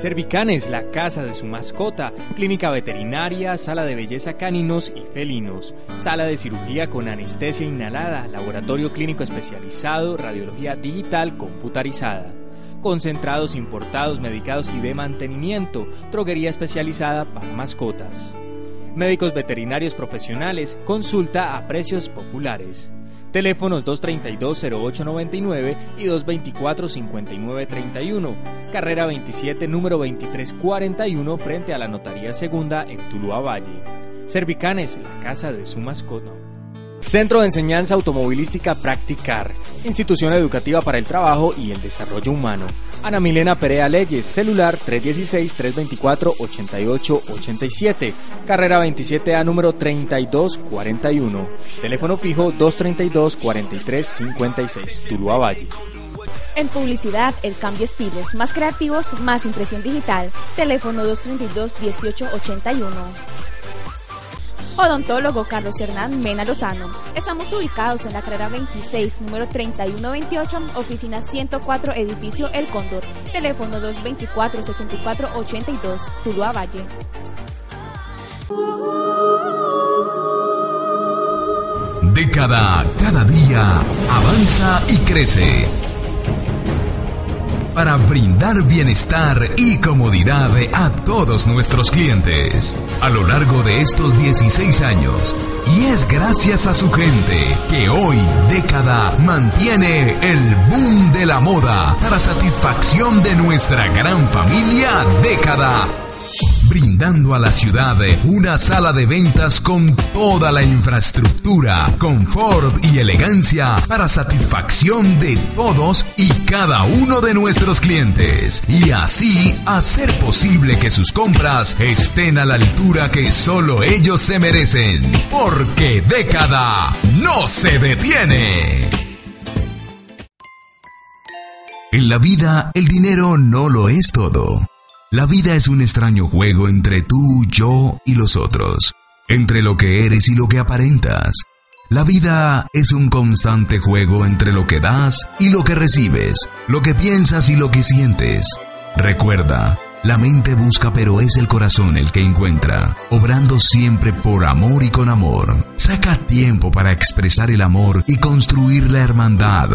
Cervicanes, la casa de su mascota, clínica veterinaria, sala de belleza caninos y felinos, sala de cirugía con anestesia inhalada, laboratorio clínico especializado, radiología digital computarizada concentrados importados, medicados y de mantenimiento, droguería especializada para mascotas. Médicos veterinarios profesionales, consulta a precios populares. Teléfonos 232-0899 y 224-5931. Carrera 27, número 2341, frente a la Notaría Segunda en Tuluá Valle. Cervicanes, la casa de su mascota. Centro de Enseñanza Automovilística Practicar, institución educativa para el trabajo y el desarrollo humano. Ana Milena Perea Leyes, celular 316-324-8887, carrera 27A número 3241, teléfono fijo 232-4356, Tuluá Valle. En publicidad, el cambio es más creativos, más impresión digital, teléfono 232-1881. Odontólogo Carlos Hernán Mena Lozano. Estamos ubicados en la carrera 26, número 3128, oficina 104, edificio El Cóndor. Teléfono 224-6482, Tuluá Valle. Década, cada día avanza y crece para brindar bienestar y comodidad a todos nuestros clientes a lo largo de estos 16 años. Y es gracias a su gente que hoy Década mantiene el boom de la moda para satisfacción de nuestra gran familia Década brindando a la ciudad una sala de ventas con toda la infraestructura, confort y elegancia para satisfacción de todos y cada uno de nuestros clientes. Y así hacer posible que sus compras estén a la altura que solo ellos se merecen. Porque década no se detiene. En la vida, el dinero no lo es todo. La vida es un extraño juego entre tú, yo y los otros, entre lo que eres y lo que aparentas. La vida es un constante juego entre lo que das y lo que recibes, lo que piensas y lo que sientes. Recuerda, la mente busca pero es el corazón el que encuentra, obrando siempre por amor y con amor. Saca tiempo para expresar el amor y construir la hermandad.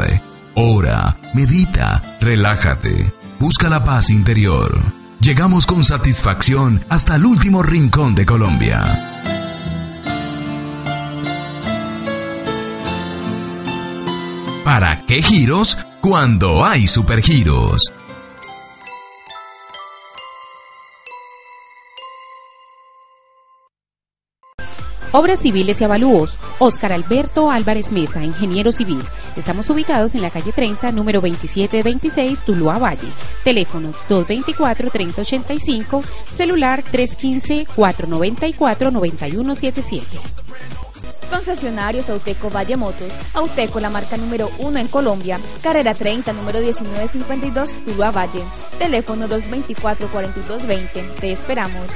Ora, medita, relájate, busca la paz interior. Llegamos con satisfacción hasta el último rincón de Colombia. ¿Para qué giros? Cuando hay supergiros. Obras civiles y avalúos. Oscar Alberto Álvarez Mesa, ingeniero civil. Estamos ubicados en la calle 30, número 2726, Tuluá Valle. Teléfono 224-3085, celular 315-494-9177. Concesionarios Auteco Valle Motos. Auteco, la marca número uno en Colombia. Carrera 30, número 1952, Tuluá Valle. Teléfono 224-4220. Te esperamos.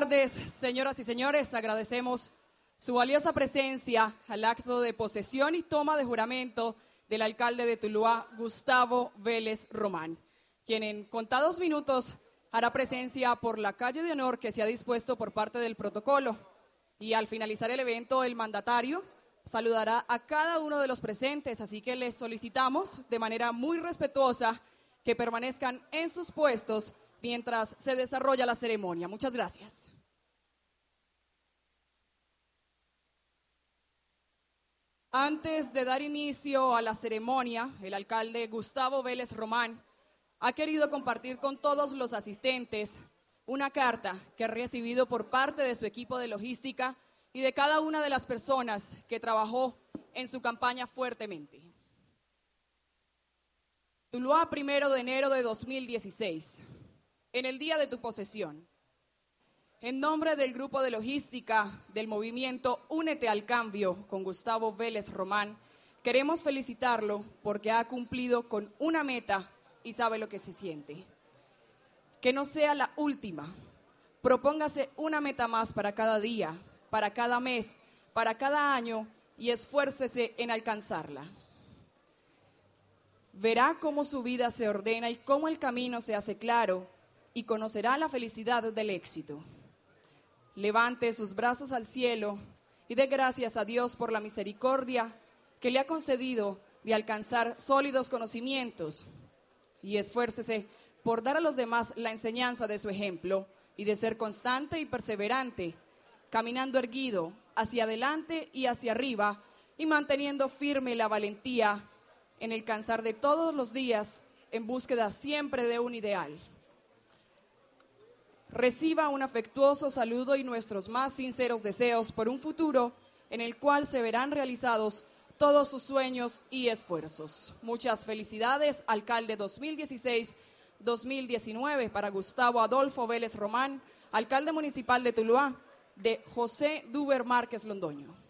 Tardes, señoras y señores. Agradecemos su valiosa presencia al acto de posesión y toma de juramento del alcalde de Tuluá, Gustavo Vélez Román, quien en contados minutos hará presencia por la calle de honor que se ha dispuesto por parte del protocolo. Y al finalizar el evento, el mandatario saludará a cada uno de los presentes, así que les solicitamos de manera muy respetuosa que permanezcan en sus puestos mientras se desarrolla la ceremonia. Muchas gracias. Antes de dar inicio a la ceremonia, el alcalde Gustavo Vélez Román ha querido compartir con todos los asistentes una carta que ha recibido por parte de su equipo de logística y de cada una de las personas que trabajó en su campaña fuertemente. Tuluá, primero de enero de 2016 en el día de tu posesión. En nombre del grupo de logística del movimiento Únete al Cambio con Gustavo Vélez Román, queremos felicitarlo porque ha cumplido con una meta y sabe lo que se siente. Que no sea la última. Propóngase una meta más para cada día, para cada mes, para cada año y esfuércese en alcanzarla. Verá cómo su vida se ordena y cómo el camino se hace claro y conocerá la felicidad del éxito. Levante sus brazos al cielo y dé gracias a Dios por la misericordia que le ha concedido de alcanzar sólidos conocimientos y esfuércese por dar a los demás la enseñanza de su ejemplo y de ser constante y perseverante, caminando erguido hacia adelante y hacia arriba y manteniendo firme la valentía en el cansar de todos los días en búsqueda siempre de un ideal. Reciba un afectuoso saludo y nuestros más sinceros deseos por un futuro en el cual se verán realizados todos sus sueños y esfuerzos. Muchas felicidades, alcalde 2016-2019 para Gustavo Adolfo Vélez Román, alcalde municipal de Tuluá, de José Duber Márquez Londoño.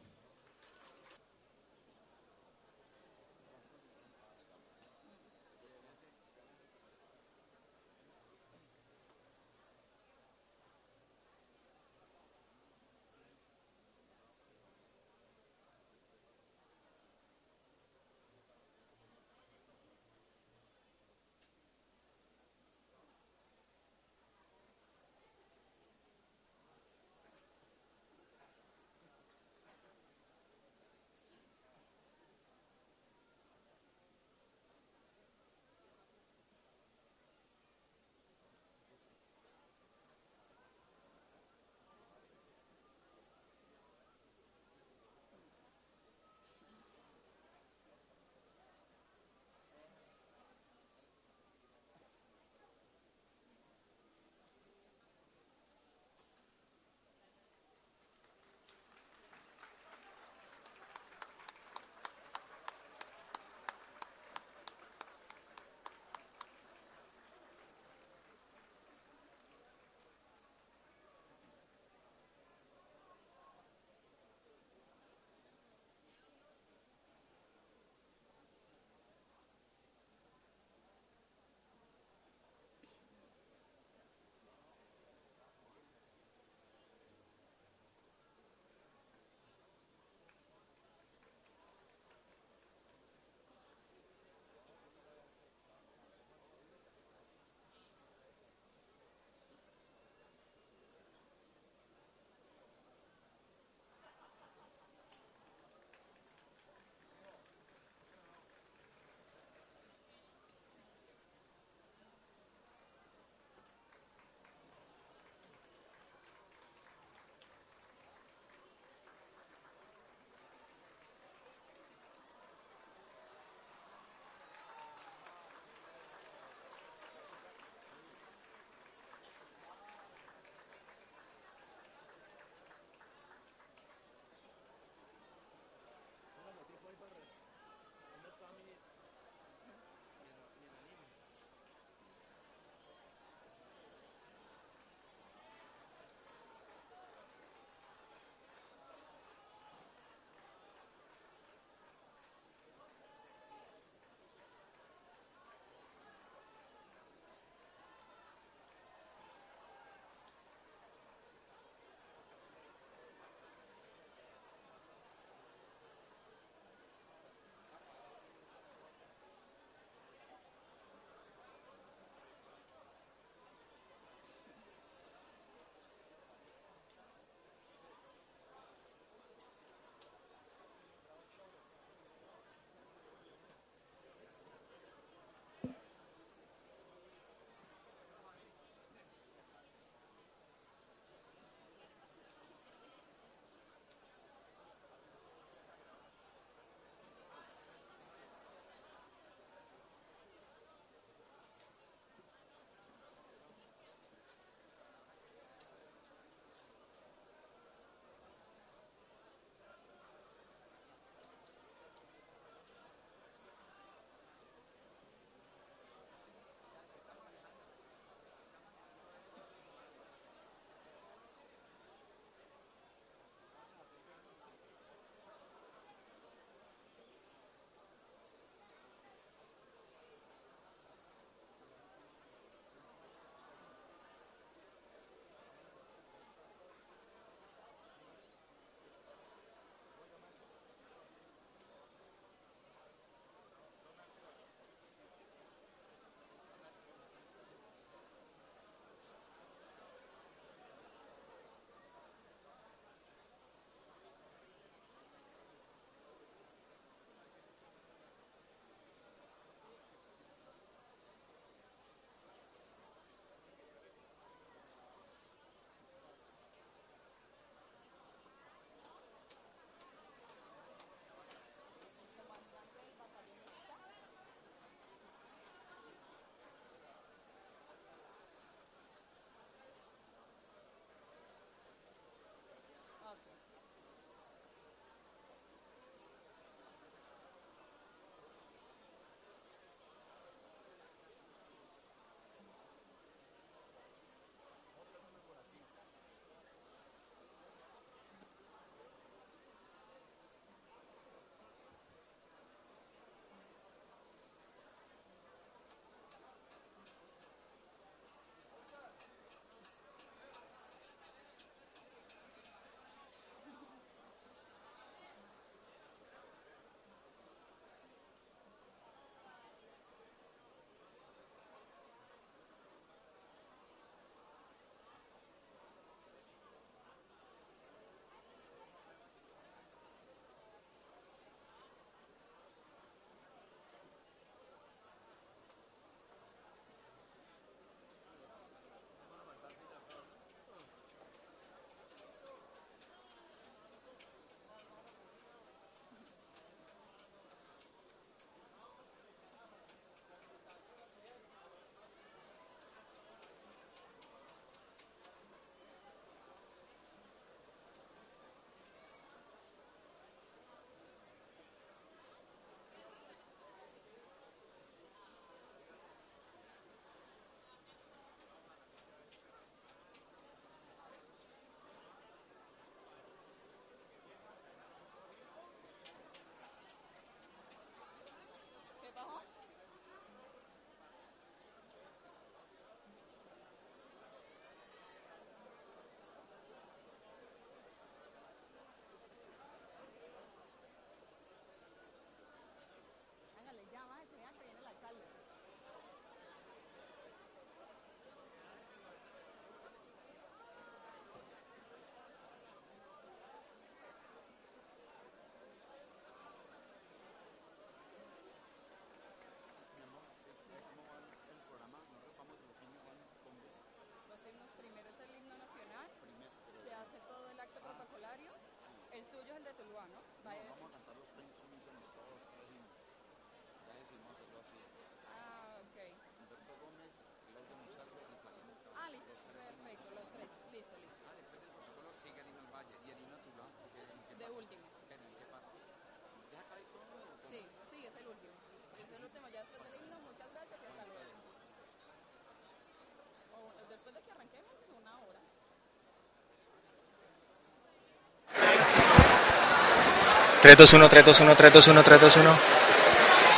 3-2-1, 3-2-1, 3-2-1, 3-2-1.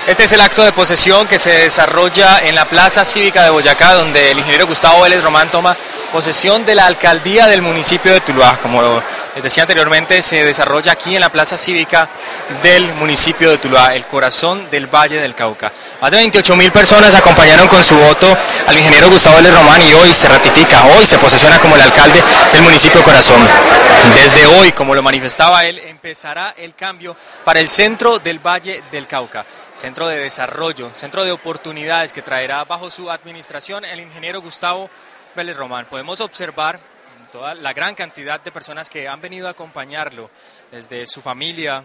Este es el acto de posesión que se desarrolla en la Plaza Cívica de Boyacá, donde el ingeniero Gustavo Vélez Román toma posesión de la alcaldía del municipio de Tuluá. Como les decía anteriormente, se desarrolla aquí en la Plaza Cívica del municipio de Tuluá, el corazón del Valle del Cauca. Más de 28 mil personas acompañaron con su voto al ingeniero Gustavo Vélez Román y hoy se ratifica, hoy se posesiona como el alcalde del municipio Corazón. Desde hoy, como lo manifestaba él, empezará el cambio para el centro del Valle del Cauca, centro de desarrollo, centro de oportunidades que traerá bajo su administración el ingeniero Gustavo Vélez Román. Podemos observar toda la gran cantidad de personas que han venido a acompañarlo, desde su familia,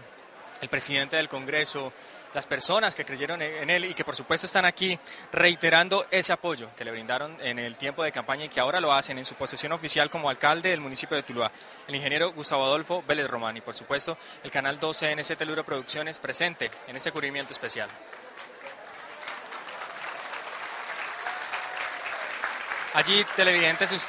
el presidente del Congreso, las personas que creyeron en él y que por supuesto están aquí reiterando ese apoyo que le brindaron en el tiempo de campaña y que ahora lo hacen en su posesión oficial como alcalde del municipio de Tuluá, el ingeniero Gustavo Adolfo Vélez Román y por supuesto el canal 12 NC Teluro Producciones presente en este cubrimiento especial. Allí televidentes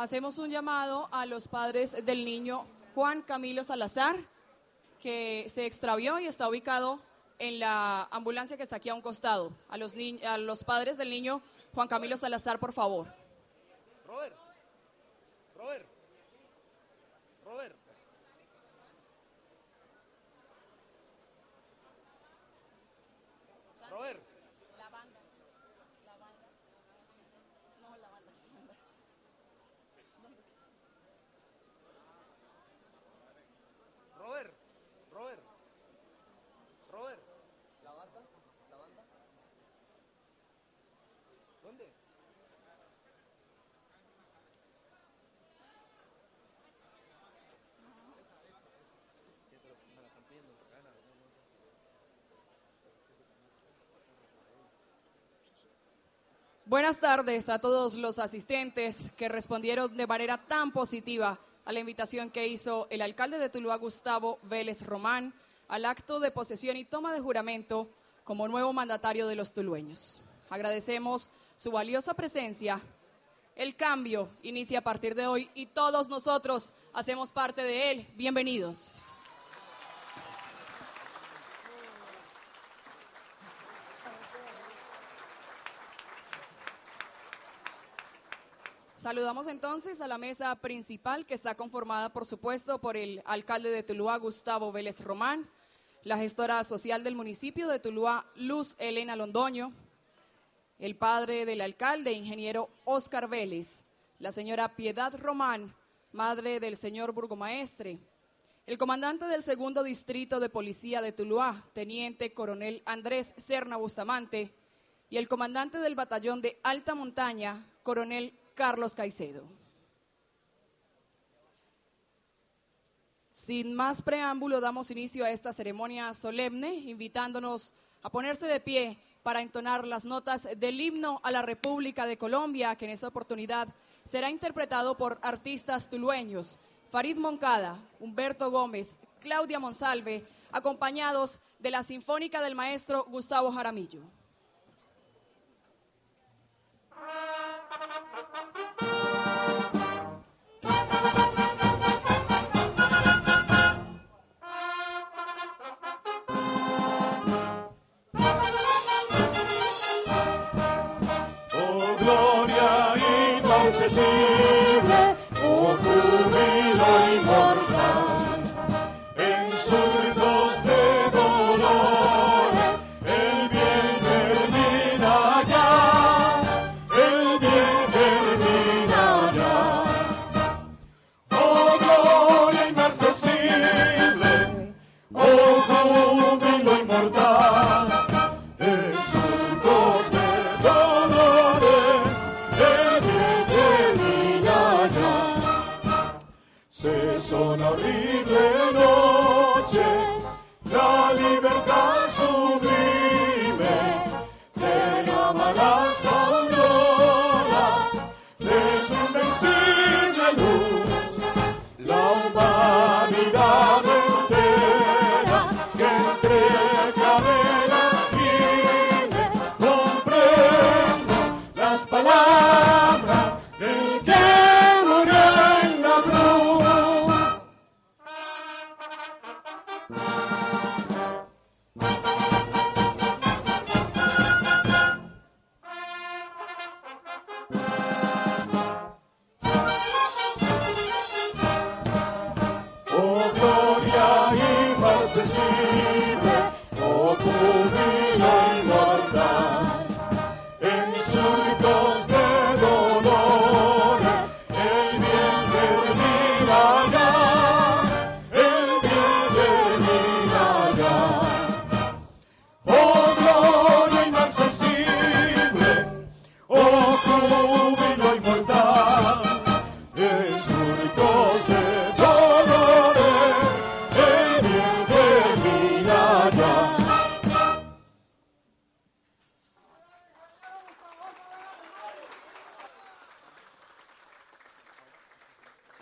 Hacemos un llamado a los padres del niño Juan Camilo Salazar, que se extravió y está ubicado en la ambulancia que está aquí a un costado. A los, ni- a los padres del niño Juan Camilo Salazar, por favor. Robert. Robert. Robert. Robert. Robert. Robert. ¿La banda? ¿La banda? ¿Dónde? Buenas tardes a todos los asistentes que respondieron de manera tan positiva a la invitación que hizo el alcalde de Tuluá, Gustavo Vélez Román, al acto de posesión y toma de juramento como nuevo mandatario de los tulueños. Agradecemos su valiosa presencia. El cambio inicia a partir de hoy y todos nosotros hacemos parte de él. Bienvenidos. Saludamos entonces a la mesa principal que está conformada, por supuesto, por el alcalde de Tuluá, Gustavo Vélez Román, la gestora social del municipio de Tuluá, Luz Elena Londoño, el padre del alcalde, ingeniero Óscar Vélez, la señora Piedad Román, madre del señor burgomaestre, el comandante del segundo distrito de policía de Tuluá, teniente coronel Andrés Serna Bustamante, y el comandante del batallón de alta montaña, coronel Carlos Caicedo. Sin más preámbulo, damos inicio a esta ceremonia solemne, invitándonos a ponerse de pie para entonar las notas del himno a la República de Colombia, que en esta oportunidad será interpretado por artistas tulueños, Farid Moncada, Humberto Gómez, Claudia Monsalve, acompañados de la Sinfónica del maestro Gustavo Jaramillo.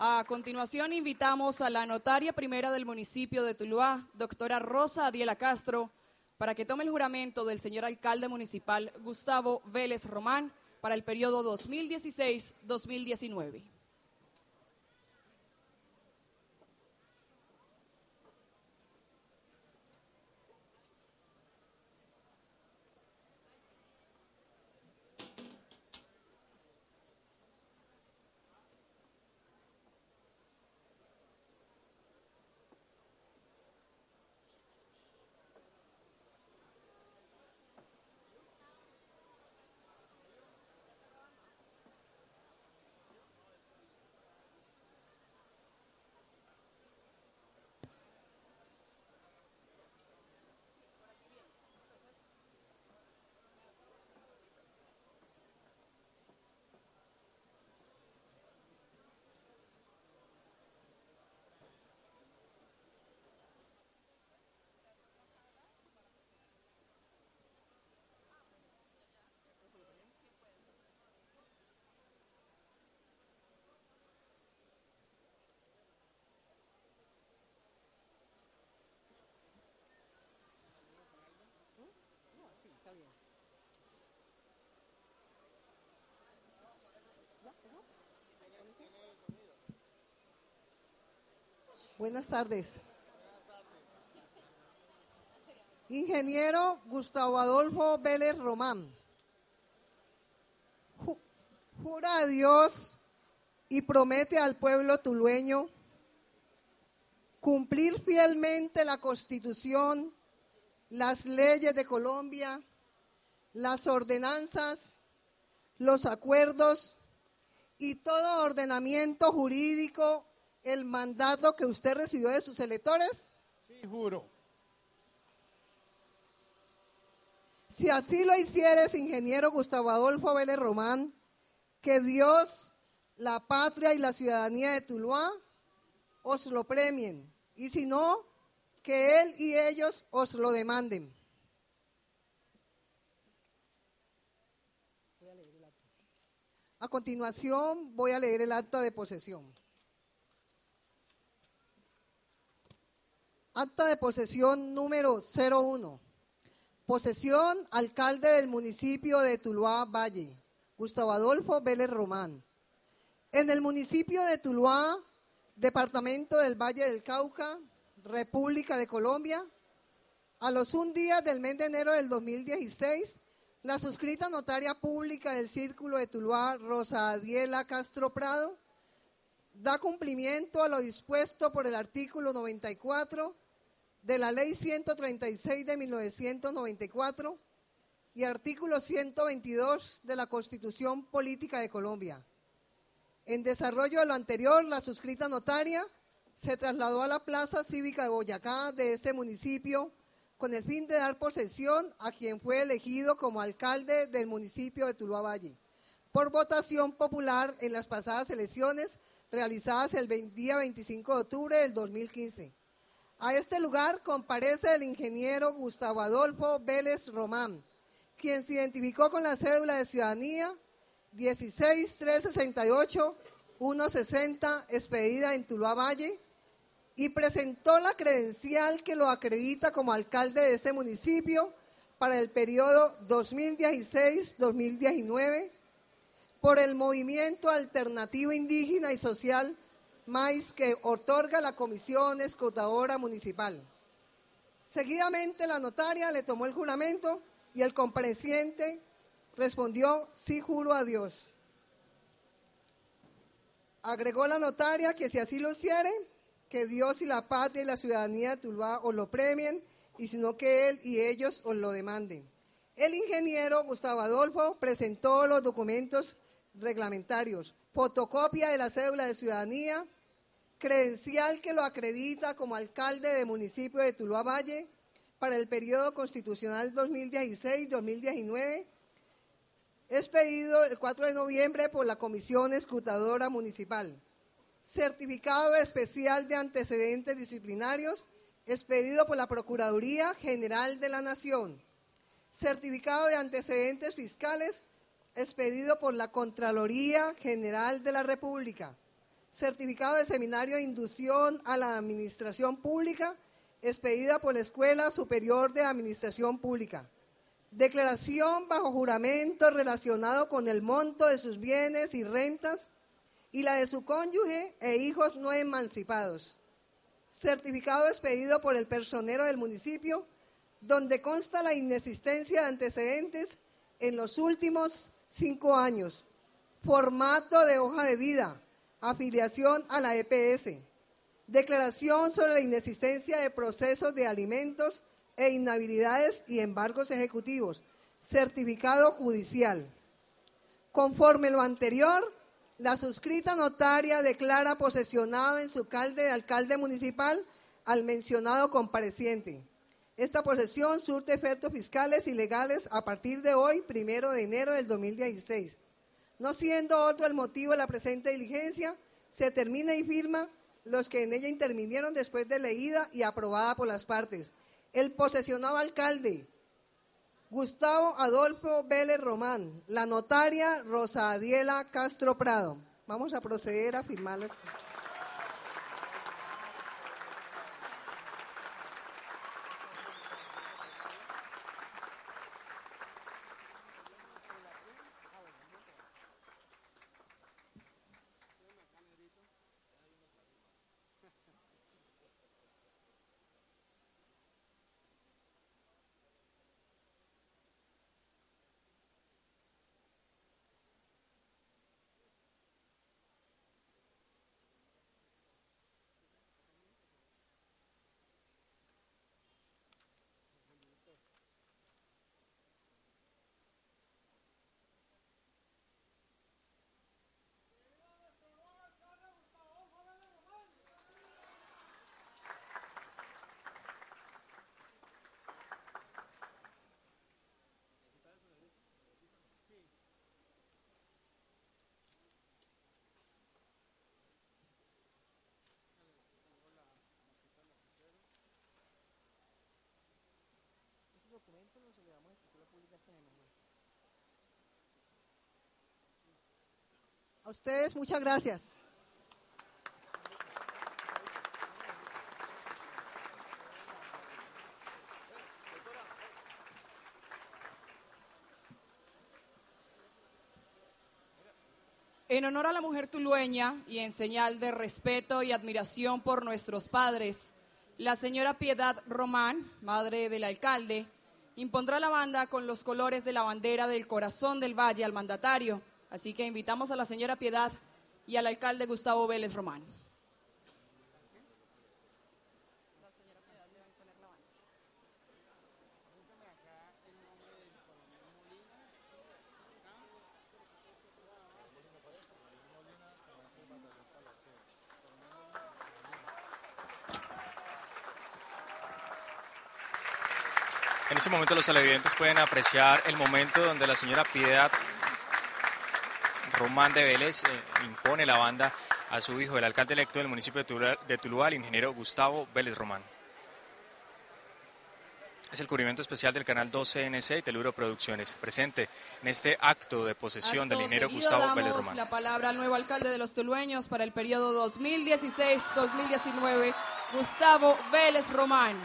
A continuación invitamos a la notaria primera del municipio de Tuluá, doctora Rosa Adiela Castro, para que tome el juramento del señor alcalde municipal Gustavo Vélez Román para el periodo 2016-2019. Buenas tardes. Ingeniero Gustavo Adolfo Vélez Román. Ju- Jura a Dios y promete al pueblo tulueño cumplir fielmente la Constitución, las leyes de Colombia, las ordenanzas, los acuerdos y todo ordenamiento jurídico el mandato que usted recibió de sus electores? Sí, juro. Si así lo hicieres, ingeniero Gustavo Adolfo Vélez Román, que Dios, la patria y la ciudadanía de Tuluá os lo premien. Y si no, que él y ellos os lo demanden. A continuación voy a leer el acta de posesión. Acta de posesión número 01. Posesión, alcalde del municipio de Tuluá Valle, Gustavo Adolfo Vélez Román. En el municipio de Tuluá, departamento del Valle del Cauca, República de Colombia, a los un día del mes de enero del 2016, la suscrita notaria pública del Círculo de Tuluá, Rosa Adiela Castro Prado, da cumplimiento a lo dispuesto por el artículo 94 de la Ley 136 de 1994 y artículo 122 de la Constitución Política de Colombia. En desarrollo de lo anterior, la suscrita notaria se trasladó a la Plaza Cívica de Boyacá de este municipio con el fin de dar posesión a quien fue elegido como alcalde del municipio de Tuluá Valle, por votación popular en las pasadas elecciones realizadas el día 25 de octubre del 2015. A este lugar comparece el ingeniero Gustavo Adolfo Vélez Román, quien se identificó con la cédula de ciudadanía 16368 160 expedida en Tuluá Valle y presentó la credencial que lo acredita como alcalde de este municipio para el periodo 2016-2019 por el movimiento alternativo indígena y social MAIS que otorga la Comisión Escrutadora Municipal. Seguidamente la notaria le tomó el juramento y el compareciente respondió, sí juro a Dios. Agregó la notaria que si así lo hiciere, que Dios y la patria y la ciudadanía de Tuluá os lo premien, y sino que él y ellos os lo demanden. El ingeniero Gustavo Adolfo presentó los documentos reglamentarios, fotocopia de la cédula de ciudadanía, credencial que lo acredita como alcalde del municipio de Tuluá Valle para el periodo constitucional 2016-2019, expedido el 4 de noviembre por la Comisión Escrutadora Municipal. Certificado especial de antecedentes disciplinarios expedido por la Procuraduría General de la Nación, certificado de antecedentes fiscales expedido por la Contraloría General de la República, certificado de seminario de inducción a la Administración Pública expedida por la Escuela Superior de Administración Pública, declaración bajo juramento relacionado con el monto de sus bienes y rentas y la de su cónyuge e hijos no emancipados. Certificado expedido por el personero del municipio, donde consta la inexistencia de antecedentes en los últimos cinco años. Formato de hoja de vida. Afiliación a la EPS. Declaración sobre la inexistencia de procesos de alimentos e inhabilidades y embargos ejecutivos. Certificado judicial. Conforme lo anterior, la suscrita notaria declara posesionado en su calde de alcalde municipal al mencionado compareciente. Esta posesión surte efectos fiscales y legales a partir de hoy, primero de enero del 2016. No siendo otro el motivo de la presente diligencia, se termina y firma los que en ella intervinieron después de leída y aprobada por las partes. El posesionado alcalde, Gustavo Adolfo Vélez Román, la notaria Rosa Adiela Castro Prado. Vamos a proceder a firmarlas. A ustedes muchas gracias. En honor a la mujer tulueña y en señal de respeto y admiración por nuestros padres, la señora Piedad Román, madre del alcalde, impondrá la banda con los colores de la bandera del corazón del valle al mandatario. Así que invitamos a la señora Piedad y al alcalde Gustavo Vélez Román. En este momento los televidentes pueden apreciar el momento donde la señora Piedad Román de Vélez eh, impone la banda a su hijo, el alcalde electo del municipio de Tuluá, el ingeniero Gustavo Vélez Román. Es el cubrimiento especial del canal 12 NC y Teluro Producciones, presente en este acto de posesión del ingeniero Gustavo Vélez Román. la palabra al nuevo alcalde de los tulueños para el periodo 2016-2019, Gustavo Vélez Román.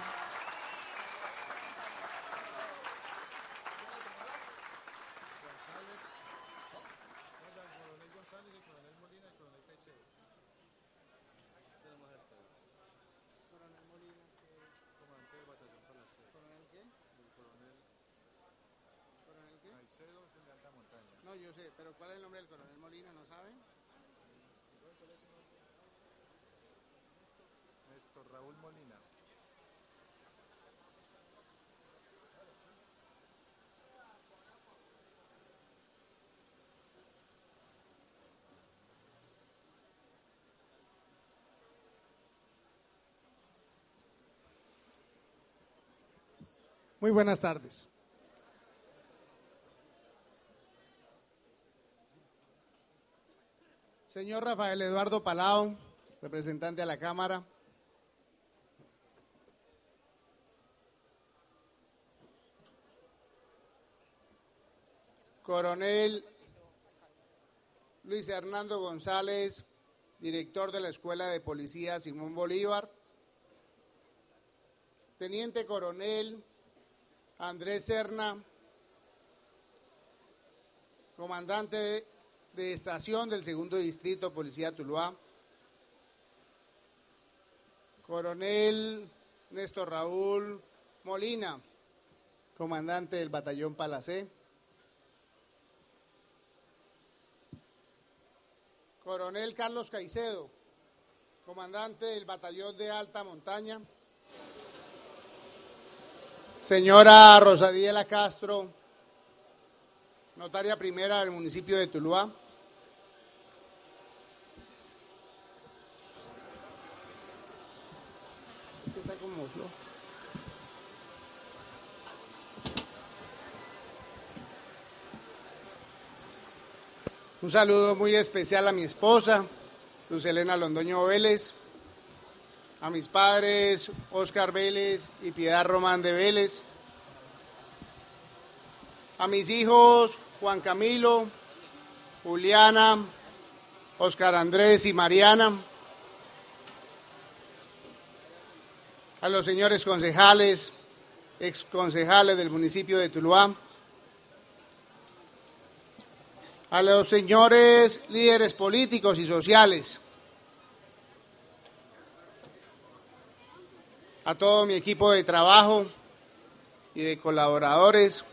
No, yo sé, pero ¿cuál es el nombre del coronel Molina? ¿No saben? Néstor Raúl Molina. Muy buenas tardes. Señor Rafael Eduardo Palao, representante a la Cámara. Coronel Luis Hernando González, director de la Escuela de Policía Simón Bolívar. Teniente Coronel Andrés Serna, comandante de, estación del segundo distrito Policía Tuluá. Coronel Néstor Raúl Molina, comandante del batallón Palacé. Coronel Carlos Caicedo, comandante del batallón de alta montaña. Señora Rosadiela Castro, notaria primera del municipio de Tuluá. Un saludo muy especial a mi esposa, Luz Elena Londoño Vélez, a mis padres Oscar Vélez y Piedad Román de Vélez, a mis hijos Juan Camilo, Juliana, Oscar Andrés y Mariana, a los señores concejales, exconcejales del municipio de Tuluá, a los señores líderes políticos y sociales, a todo mi equipo de trabajo y de colaboradores,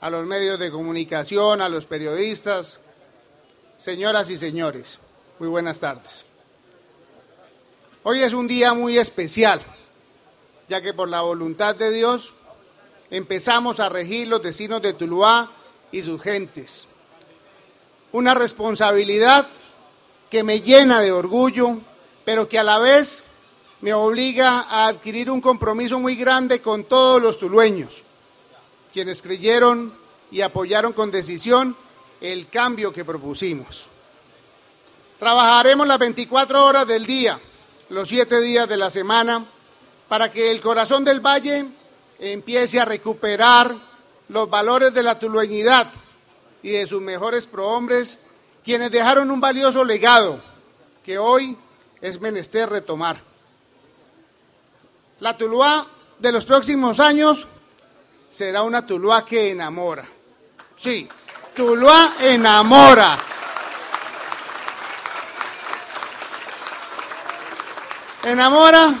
a los medios de comunicación, a los periodistas, señoras y señores, muy buenas tardes. Hoy es un día muy especial, ya que por la voluntad de Dios empezamos a regir los destinos de Tuluá y sus gentes. Una responsabilidad que me llena de orgullo, pero que a la vez me obliga a adquirir un compromiso muy grande con todos los tulueños, quienes creyeron y apoyaron con decisión el cambio que propusimos. Trabajaremos las 24 horas del día, los siete días de la semana, para que el corazón del valle empiece a recuperar los valores de la tulueñidad y de sus mejores prohombres quienes dejaron un valioso legado que hoy es menester retomar. La Tuluá de los próximos años será una Tuluá que enamora. Sí, Tuluá enamora. Enamora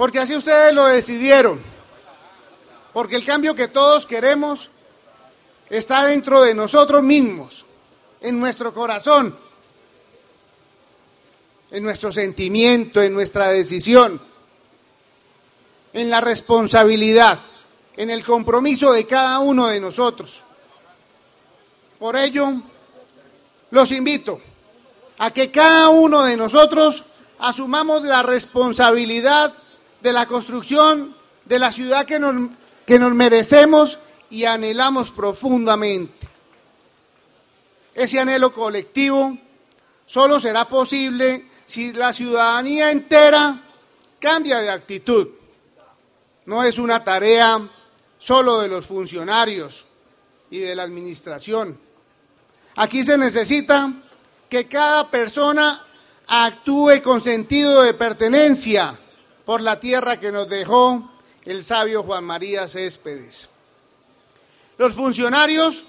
porque así ustedes lo decidieron. Porque el cambio que todos queremos está dentro de nosotros mismos, en nuestro corazón, en nuestro sentimiento, en nuestra decisión, en la responsabilidad, en el compromiso de cada uno de nosotros. Por ello, los invito a que cada uno de nosotros asumamos la responsabilidad de la construcción de la ciudad que nos, que nos merecemos y anhelamos profundamente. Ese anhelo colectivo solo será posible si la ciudadanía entera cambia de actitud. No es una tarea solo de los funcionarios y de la administración. Aquí se necesita que cada persona actúe con sentido de pertenencia por la tierra que nos dejó el sabio Juan María Céspedes. Los funcionarios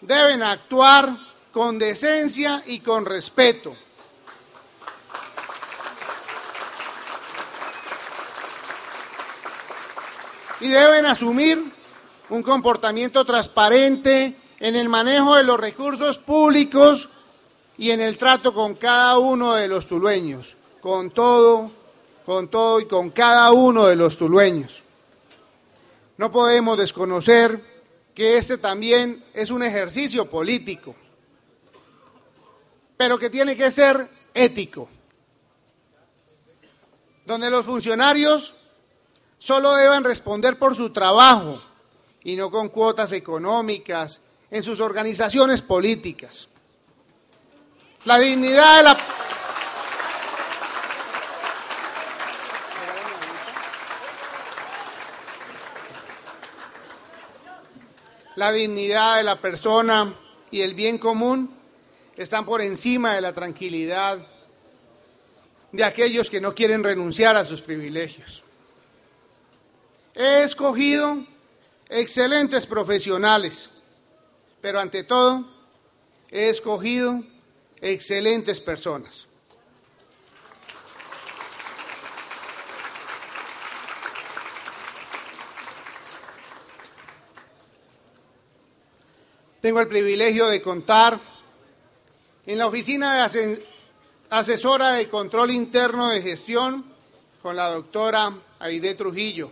deben actuar con decencia y con respeto. Y deben asumir un comportamiento transparente en el manejo de los recursos públicos y en el trato con cada uno de los tulueños, con todo, con todo y con cada uno de los tulueños. No podemos desconocer que este también es un ejercicio político, pero que tiene que ser ético, donde los funcionarios solo deben responder por su trabajo y no con cuotas económicas en sus organizaciones políticas. La dignidad de la... La dignidad de la persona y el bien común están por encima de la tranquilidad de aquellos que no quieren renunciar a sus privilegios. He escogido excelentes profesionales, pero ante todo he escogido excelentes personas. Tengo el privilegio de contar en la oficina asesora de control interno de gestión con la doctora Aide Trujillo.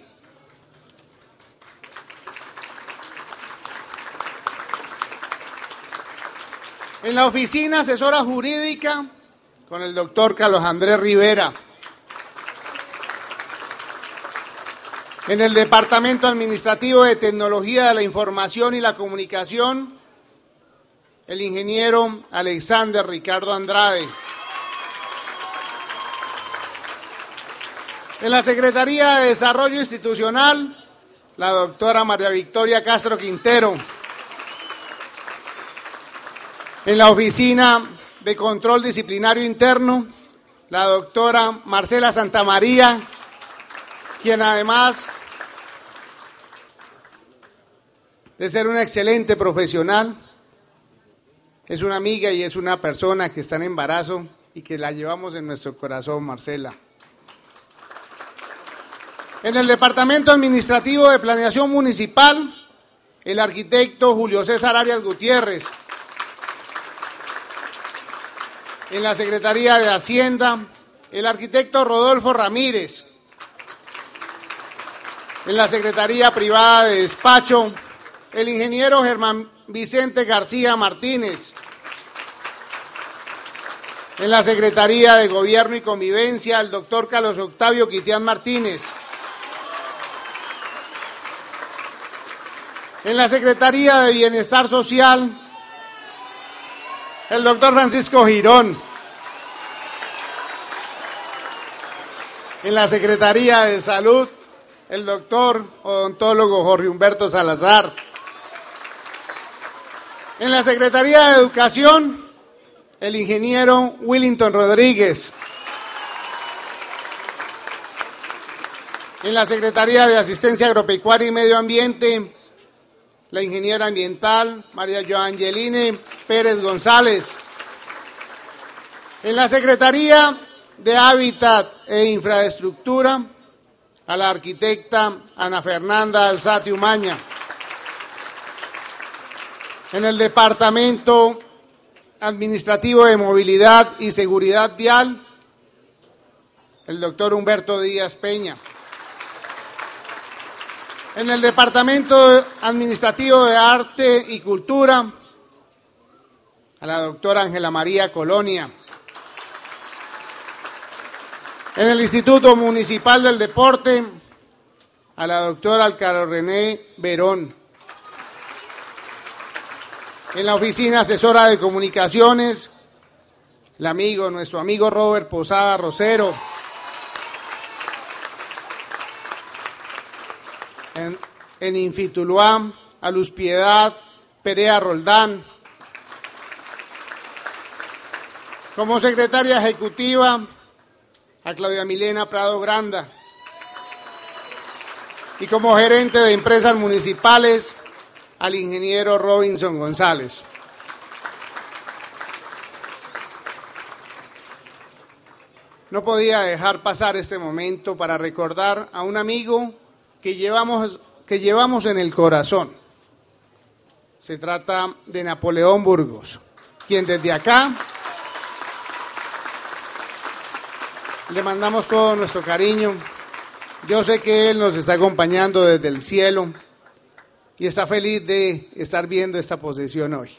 En la oficina asesora jurídica con el doctor Carlos Andrés Rivera. En el Departamento Administrativo de Tecnología de la Información y la Comunicación, el ingeniero Alexander Ricardo Andrade. En la Secretaría de Desarrollo Institucional, la doctora María Victoria Castro Quintero. En la Oficina de Control Disciplinario Interno, la doctora Marcela Santamaría, quien además de ser una excelente profesional, es una amiga y es una persona que está en embarazo y que la llevamos en nuestro corazón, Marcela. En el Departamento Administrativo de Planeación Municipal, el arquitecto Julio César Arias Gutiérrez. En la Secretaría de Hacienda, el arquitecto Rodolfo Ramírez. En la Secretaría Privada de Despacho, el ingeniero Germán Vicente García Martínez. En la Secretaría de Gobierno y Convivencia, el doctor Carlos Octavio Quitián Martínez. En la Secretaría de Bienestar Social, el doctor Francisco Girón. En la Secretaría de Salud, el doctor odontólogo Jorge Humberto Salazar. En la Secretaría de Educación, el ingeniero Willington Rodríguez. En la Secretaría de Asistencia Agropecuaria y Medio Ambiente, la ingeniera ambiental María Joangeline Pérez González. En la Secretaría de Hábitat e Infraestructura, a la arquitecta Ana Fernanda Alzati Umaña. En el Departamento Administrativo de Movilidad y Seguridad Vial, el doctor Humberto Díaz Peña. En el Departamento Administrativo de Arte y Cultura, a la doctora Ángela María Colonia. En el Instituto Municipal del Deporte, a la doctora Alcaro René Verón. En la Oficina Asesora de Comunicaciones, el amigo, nuestro amigo Robert Posada Rosero. En, en a Luz Piedad Perea Roldán. Como secretaria ejecutiva, a Claudia Milena Prado Granda. Y como gerente de empresas municipales, al ingeniero Robinson González. No podía dejar pasar este momento para recordar a un amigo que llevamos, que llevamos en el corazón. Se trata de Napoleón Burgos, quien desde acá le mandamos todo nuestro cariño. Yo sé que Él nos está acompañando desde el cielo y está feliz de estar viendo esta posesión hoy.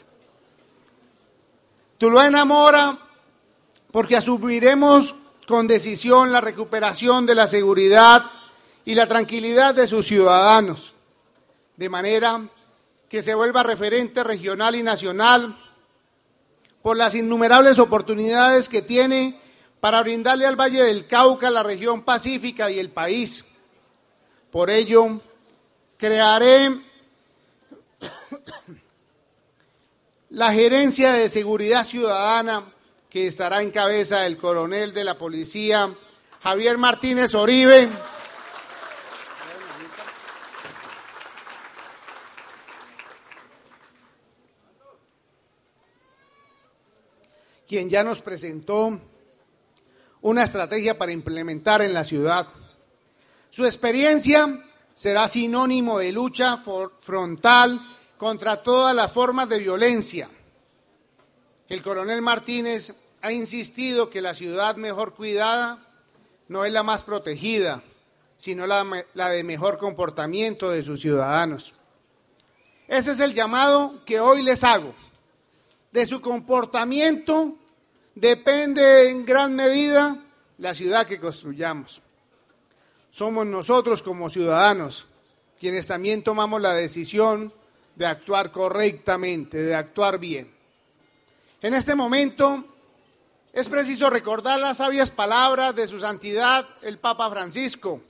Tú lo enamora porque asumiremos con decisión la recuperación de la seguridad y la tranquilidad de sus ciudadanos, de manera que se vuelva referente regional y nacional por las innumerables oportunidades que tiene para brindarle al Valle del Cauca, la región pacífica y el país. Por ello, crearé la gerencia de seguridad ciudadana que estará en cabeza del coronel de la policía, Javier Martínez Oribe. quien ya nos presentó una estrategia para implementar en la ciudad. Su experiencia será sinónimo de lucha frontal contra todas las formas de violencia. El coronel Martínez ha insistido que la ciudad mejor cuidada no es la más protegida, sino la, de mejor comportamiento de sus ciudadanos. Ese es el llamado que hoy les hago. De su comportamiento depende en gran medida la ciudad que construyamos. Somos nosotros como ciudadanos quienes también tomamos la decisión de actuar correctamente, de actuar bien. En este momento es preciso recordar las sabias palabras de su santidad el Papa Francisco.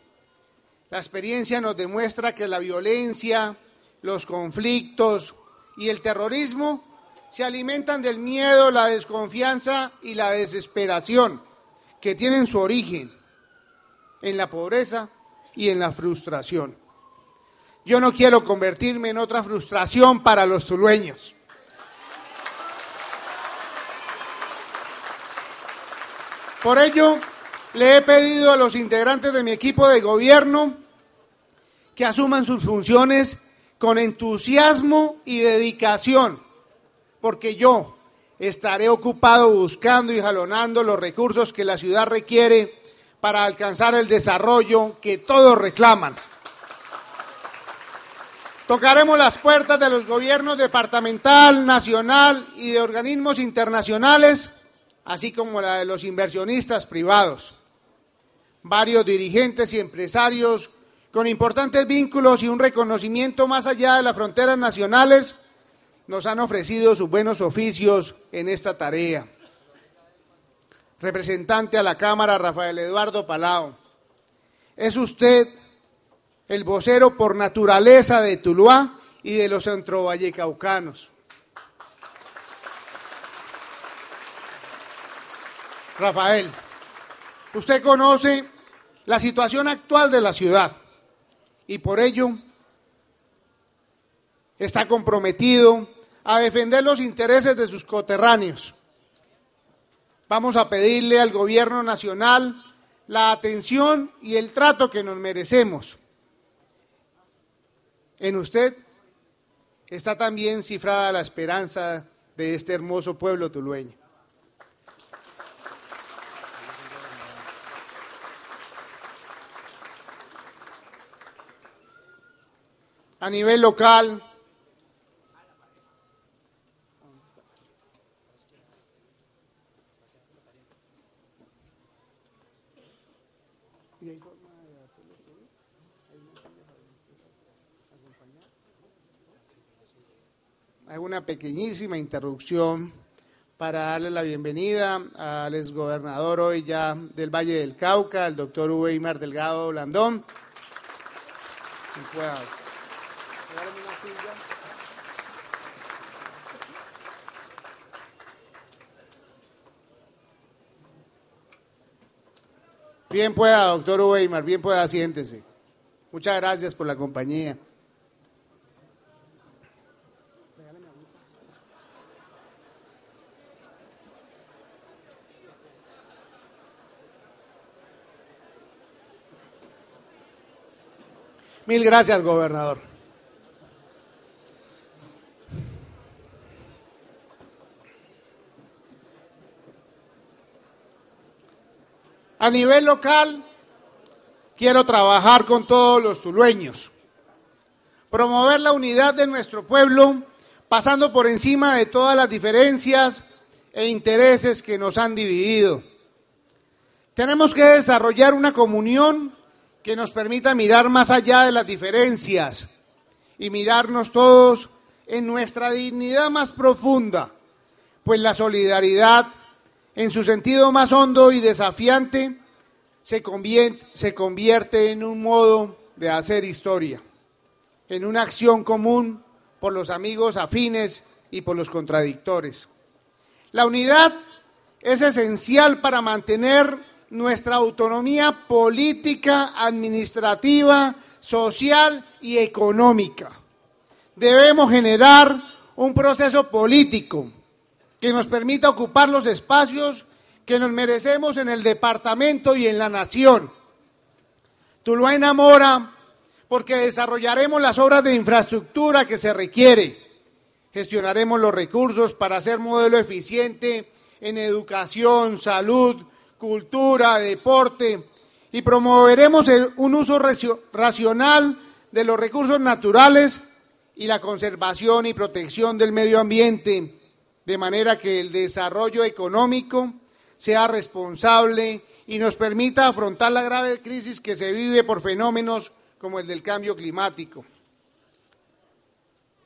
La experiencia nos demuestra que la violencia, los conflictos y el terrorismo se alimentan del miedo, la desconfianza y la desesperación que tienen su origen en la pobreza y en la frustración. Yo no quiero convertirme en otra frustración para los tulueños. Por ello, le he pedido a los integrantes de mi equipo de gobierno que asuman sus funciones con entusiasmo y dedicación, porque yo estaré ocupado buscando y jalonando los recursos que la ciudad requiere para alcanzar el desarrollo que todos reclaman. Tocaremos las puertas de los gobiernos departamental, nacional y de organismos internacionales, así como la de los inversionistas privados. Varios dirigentes y empresarios con importantes vínculos y un reconocimiento más allá de las fronteras nacionales nos han ofrecido sus buenos oficios en esta tarea. Representante a la Cámara, Rafael Eduardo Palao, es usted el vocero por naturaleza de Tuluá y de los centrovallecaucanos. Rafael, usted conoce la situación actual de la ciudad y por ello está comprometido a defender los intereses de sus coterráneos. Vamos a pedirle al gobierno nacional la atención y el trato que nos merecemos. En usted está también cifrada la esperanza de este hermoso pueblo tulueño. A nivel local, Hago una pequeñísima interrupción para darle la bienvenida al exgobernador hoy ya del Valle del Cauca, el doctor Uweimar Delgado Blandón. Bien pueda, doctor Uweimar, bien pueda, siéntese. Muchas gracias por la compañía. Mil gracias, gobernador. A nivel local, quiero trabajar con todos los tulueños, promover la unidad de nuestro pueblo, pasando por encima de todas las diferencias e intereses que nos han dividido. Tenemos que desarrollar una comunión que nos permita mirar más allá de las diferencias y mirarnos todos en nuestra dignidad más profunda, pues la solidaridad, en su sentido más hondo y desafiante, se convierte, en un modo de hacer historia, en una acción común por los amigos afines y por los contradictores. La unidad es esencial para mantener nuestra autonomía política, administrativa, social y económica. Debemos generar un proceso político que nos permita ocupar los espacios que nos merecemos en el departamento y en la nación. Tuluá enamora porque desarrollaremos las obras de infraestructura que se requiere. Gestionaremos los recursos para ser modelo eficiente en educación, salud, cultura, deporte y promoveremos un uso racional de los recursos naturales y la conservación y protección del medio ambiente, de manera que el desarrollo económico sea responsable y nos permita afrontar la grave crisis que se vive por fenómenos como el del cambio climático.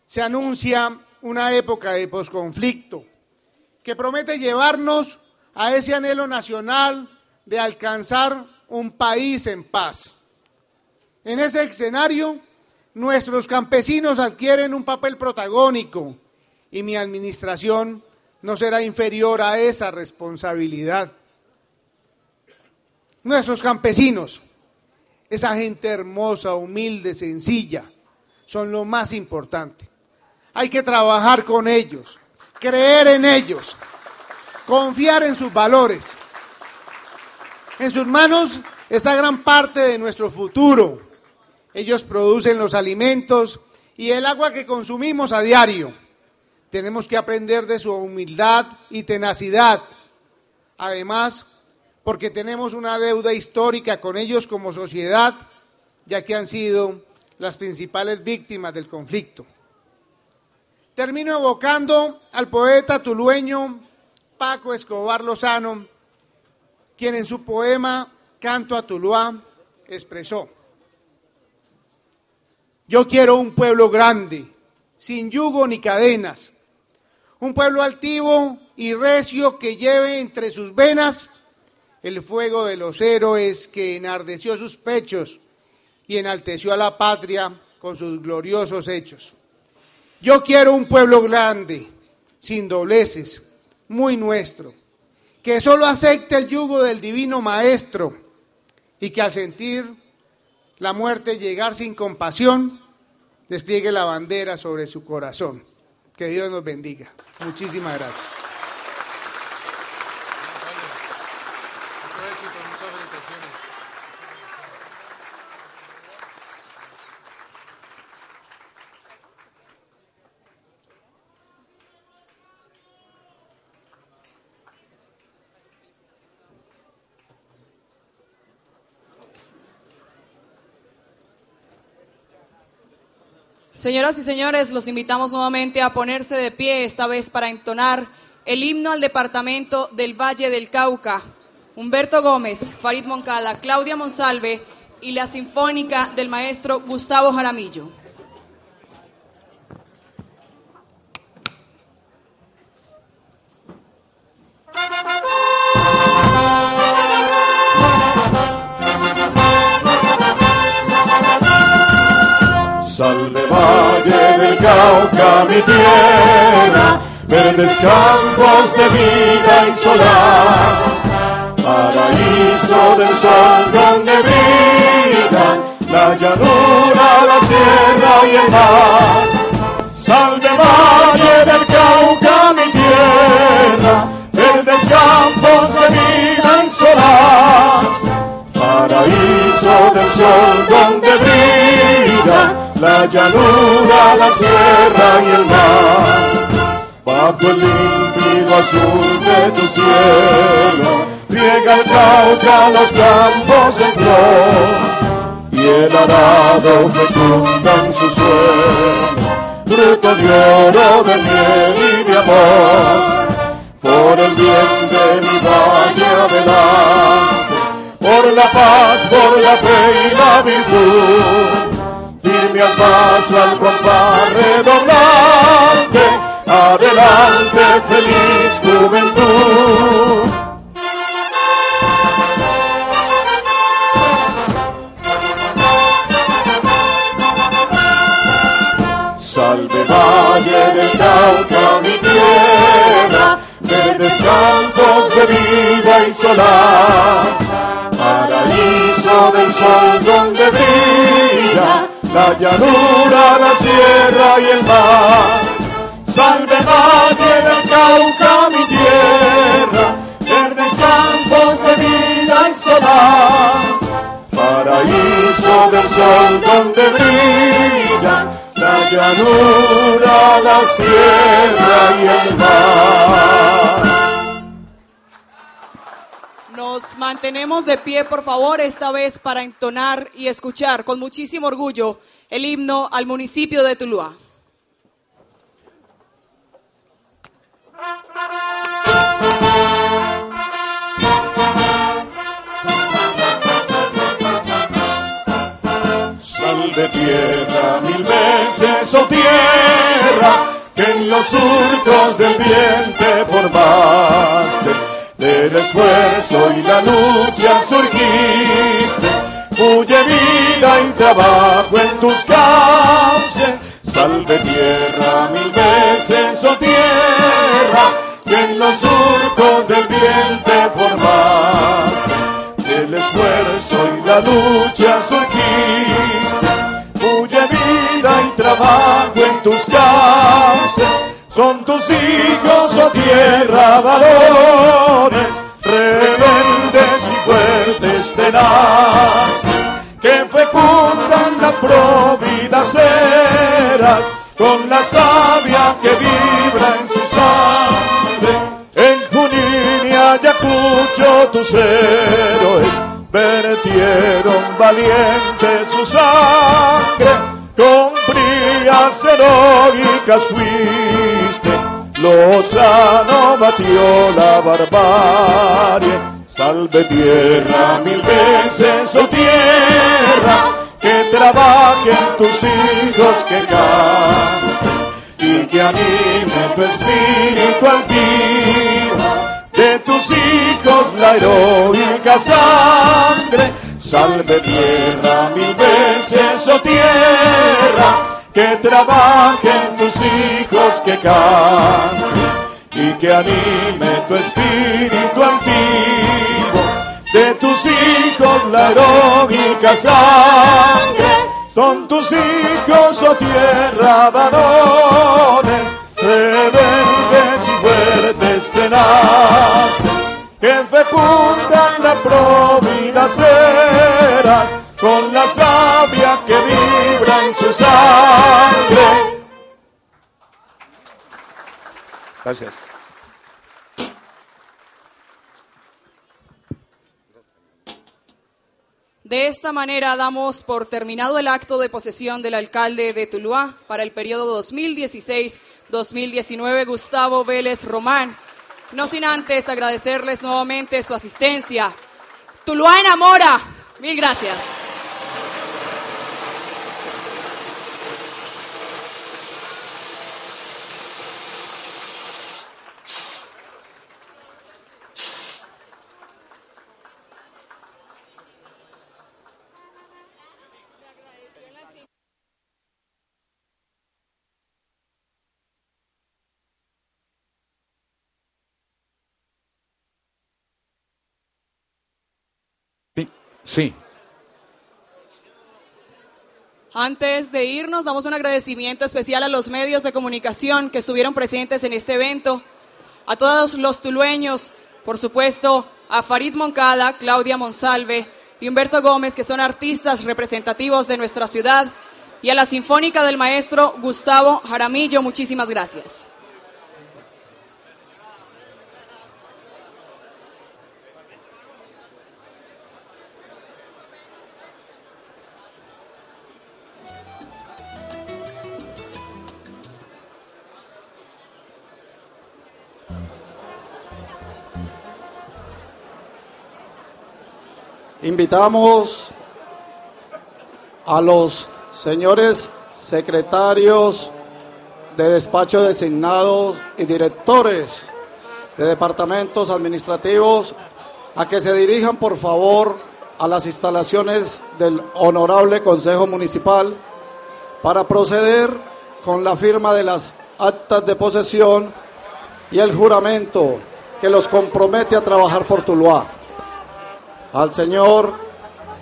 Se anuncia una época de posconflicto que promete llevarnos a ese anhelo nacional de alcanzar un país en paz. En ese escenario, nuestros campesinos adquieren un papel protagónico y mi administración no será inferior a esa responsabilidad. Nuestros campesinos, esa gente hermosa, humilde, sencilla, son lo más importante. Hay que trabajar con ellos, creer en ellos, confiar en sus valores. En sus manos está gran parte de nuestro futuro. Ellos producen los alimentos y el agua que consumimos a diario. Tenemos que aprender de su humildad y tenacidad. Además, porque tenemos una deuda histórica con ellos como sociedad, ya que han sido las principales víctimas del conflicto. Termino evocando al poeta tulueño Paco Escobar Lozano, quien en su poema Canto a Tuluá expresó, yo quiero un pueblo grande, sin yugo ni cadenas, un pueblo altivo y recio que lleve entre sus venas el fuego de los héroes que enardeció sus pechos y enalteció a la patria con sus gloriosos hechos. Yo quiero un pueblo grande, sin dobleces, muy nuestro, que solo acepte el yugo del divino Maestro y que al sentir la muerte llegar sin compasión, despliegue la bandera sobre su corazón. Que Dios nos bendiga. Muchísimas gracias. Señoras y señores, los invitamos nuevamente a ponerse de pie, esta vez para entonar el himno al departamento del Valle del Cauca. Humberto Gómez, Farid Moncada, Claudia Monsalve y la sinfónica del maestro Gustavo Jaramillo. Salve Cauca, mi tierra, verdes campos de vida y solaz, paraíso del sol donde brillan la llanura, la sierra y el mar. Salve Valle del Cauca, mi tierra, verdes campos de vida y solaz, paraíso del sol donde brilla la llanura, la sierra y el mar. Bajo el límpido azul de tu cielo, riega el Cauca los campos en flor, y el arado fecunda en su suelo, fruto de oro, de miel y de amor. Por el bien de mi valle adelante, por la paz, por la fe y la virtud firme al paso al compás redoblante, adelante feliz juventud. Salve Valle del Cauca, mi tierra, verdes campos de vida y solaz, paraíso del sol donde brilla la llanura, la sierra y el mar. Salve Valle del Cauca, mi tierra, verdes campos de vida y solaz, paraíso del sol donde brilla la llanura, la sierra y el mar. Nos mantenemos de pie, por favor, esta vez para entonar y escuchar con muchísimo orgullo el himno al municipio de Tuluá. Salve tierra, mil veces, oh tierra, que en los surcos del bien te formaste, del esfuerzo y la lucha surgiste, huye vida y trabajo en tus cauces. Salve tierra, mil veces, oh tierra, que en los surcos del bien te formaste, del esfuerzo y la lucha surgiste, huye vida y trabajo en tus cauces. Son tus hijos, oh tierra, valores, rebeldes y fuertes tenaces, que fecundan las próvidas eras con la savia que vibra en su sangre. En Junín y Ayacucho tus héroes vertieron valiente su sangre. Con brías heroicas fuiste, Lozano batió la barbarie. Salve tierra mil veces, oh tierra, que trabajen tus hijos que canten y que anime tu espíritu altivo de tus hijos la heroica sangre. Salve tierra mil veces, oh tierra, que trabajen tus hijos que canten y que anime tu espíritu antiguo, de tus hijos la heroica sangre, son tus hijos, oh tierra, varones, rebeldes y fuertes tenaces, que fecundan las próvidas eras, con la savia que vibra en su sangre. Gracias. De esta manera damos por terminado el acto de posesión del alcalde de Tuluá para el periodo 2016-2019, Gustavo Vélez Román. No sin antes agradecerles nuevamente su asistencia. Tuluá enamora. Mil gracias. Sí. Antes de irnos, damos un agradecimiento especial a los medios de comunicación que estuvieron presentes en este evento, a todos los tulueños, por supuesto, a Farid Moncada, Claudia Monsalve y Humberto Gómez, que son artistas representativos de nuestra ciudad, y a la Sinfónica del maestro Gustavo Jaramillo, muchísimas gracias. Invitamos a los señores secretarios de despacho designados y directores de departamentos administrativos a que se dirijan por favor a las instalaciones del Honorable Consejo Municipal para proceder con la firma de las actas de posesión y el juramento que los compromete a trabajar por Tuluá al señor